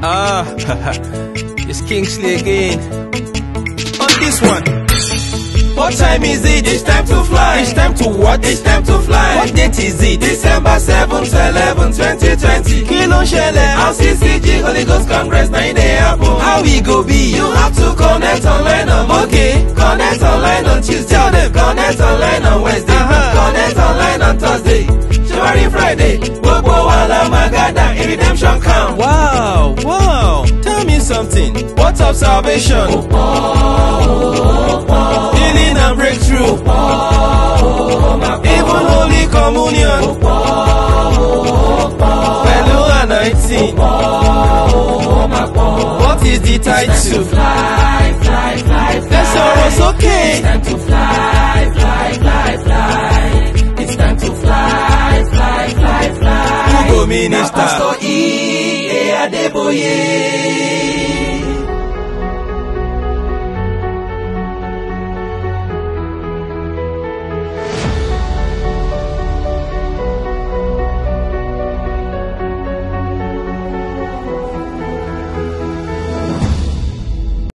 Ah, it's Kingsley again. On this one. What time is it? It's time to fly. It's time to what? It's time to fly. What date is it? December 7th, 11, 2020. Kí ló ń ṣẹlẹ̀? RCCG Holy Ghost Congress na dey happen. How we go be? You have to connect online on. Okay. Connect online on Tuesday. Tell them. Connect online on Wednesday. Uh-huh. Connect online on Thursday. Ṣé Friday? Gbogbo wa redemption camp. Wow, wow. Tell me something. What of salvation? Healing and breakthrough. Even Holy Communion. Pẹ̀lú anointing. What is the title? Fly, fly, fly, Ẹ sọ̀rọ̀ sókè. time to fly, fly, minister? Pastor E. Adeboye.